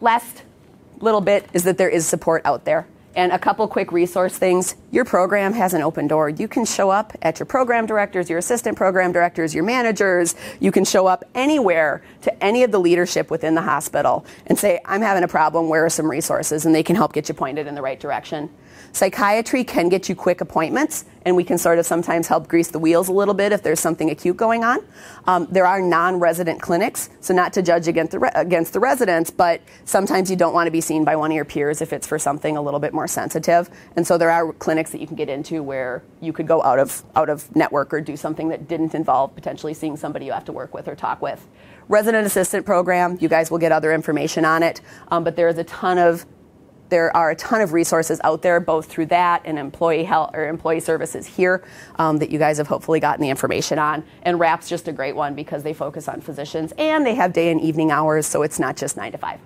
last little bit is that there is support out there. And a couple quick resource things. Your program has an open door. You can show up at your program directors, your assistant program directors, your managers. You can show up anywhere to any of the leadership within the hospital and say, I'm having a problem. Where are some resources? And they can help get you pointed in the right direction. Psychiatry can get you quick appointments, and we can sort of sometimes help grease the wheels a little bit if there's something acute going on. Um, there are non resident clinics, so not to judge against the, re- against the residents, but sometimes you don't want to be seen by one of your peers if it's for something a little bit more sensitive. And so there are clinics that you can get into where you could go out of, out of network or do something that didn't involve potentially seeing somebody you have to work with or talk with. Resident assistant program, you guys will get other information on it, um, but there is a ton of there are a ton of resources out there, both through that and employee health or employee services here um, that you guys have hopefully gotten the information on. And RAP's just a great one because they focus on physicians and they have day and evening hours, so it's not just nine to five.